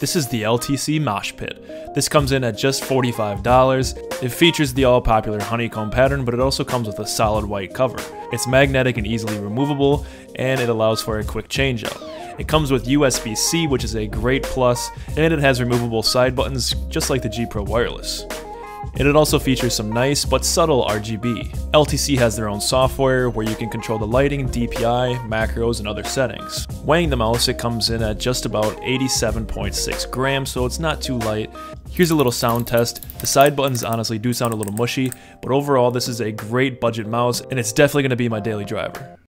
This is the LTC Moshpit. This comes in at just $45. It features the all popular honeycomb pattern, but it also comes with a solid white cover. It's magnetic and easily removable, and it allows for a quick change out. It comes with USB-C, which is a great plus, and it has removable side buttons just like the G Pro Wireless and it also features some nice but subtle RGB. LTC has their own software where you can control the lighting, DPI, macros, and other settings. Weighing the mouse, it comes in at just about 87.6 grams, so it's not too light. Here's a little sound test. The side buttons honestly do sound a little mushy, but overall this is a great budget mouse, and it's definitely going to be my daily driver.